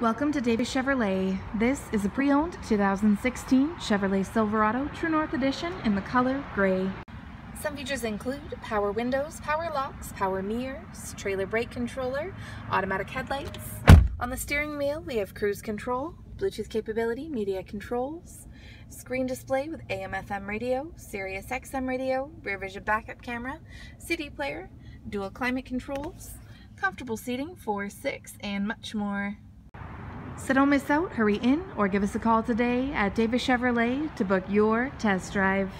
Welcome to Davis Chevrolet. This is a pre-owned 2016 Chevrolet Silverado True North Edition in the color gray. Some features include power windows, power locks, power mirrors, trailer brake controller, automatic headlights. On the steering wheel we have cruise control, Bluetooth capability, media controls, screen display with AM FM radio, Sirius XM radio, rear vision backup camera, CD player, dual climate controls, comfortable seating for six, and much more. So don't miss out, hurry in or give us a call today at Davis Chevrolet to book your test drive.